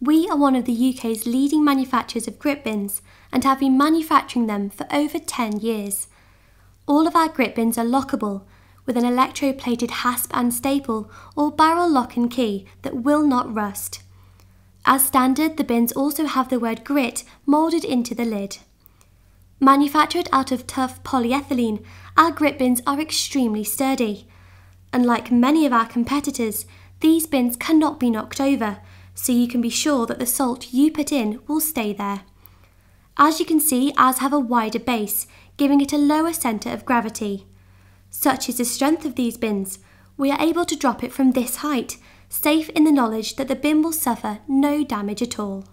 We are one of the UK's leading manufacturers of grit bins and have been manufacturing them for over 10 years. All of our grit bins are lockable with an electroplated hasp and staple or barrel lock and key that will not rust. As standard, the bins also have the word grit moulded into the lid. Manufactured out of tough polyethylene, our grit bins are extremely sturdy. Unlike many of our competitors, these bins cannot be knocked over, so you can be sure that the salt you put in will stay there. As you can see, ours have a wider base, giving it a lower centre of gravity. Such is the strength of these bins, we are able to drop it from this height, safe in the knowledge that the bin will suffer no damage at all.